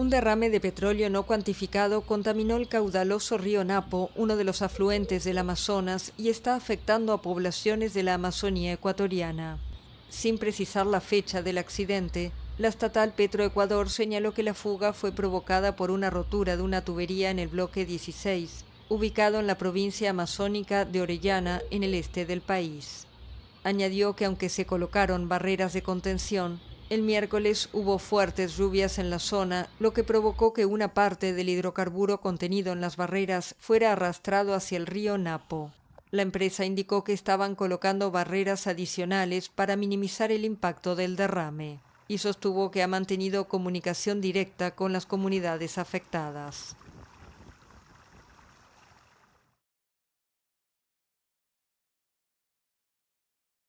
Un derrame de petróleo no cuantificado contaminó el caudaloso río Napo, uno de los afluentes del Amazonas, y está afectando a poblaciones de la Amazonía ecuatoriana. Sin precisar la fecha del accidente, la estatal Petroecuador señaló que la fuga fue provocada por una rotura de una tubería en el bloque 16, ubicado en la provincia amazónica de Orellana, en el este del país. Añadió que aunque se colocaron barreras de contención, el miércoles hubo fuertes lluvias en la zona, lo que provocó que una parte del hidrocarburo contenido en las barreras fuera arrastrado hacia el río Napo. La empresa indicó que estaban colocando barreras adicionales para minimizar el impacto del derrame y sostuvo que ha mantenido comunicación directa con las comunidades afectadas.